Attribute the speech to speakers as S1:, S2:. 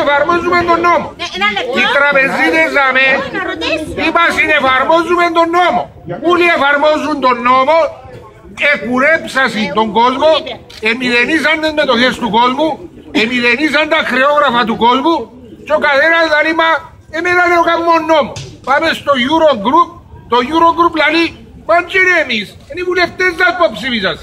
S1: εφαρμόζουμε τον νόμο.
S2: Ναι,
S1: Οι τραπεζίτες δαμε είπα συνεφαρμόζουμε τον νόμο. Όλοι εφαρμόζουν τον νόμο, εκουρέψασαν τον κόσμο, εμιδενίσαν τις μετοχές του κόσμου, εμιδενίσαν τα χρεόγραφα του κόσμου και ο καθένας δηλαδή μα εμένα λέω νόμο. Πάμε στο Eurogroup, το Eurogroup λέει μα κύριε εμείς, είναι οι βουλευτές σας που.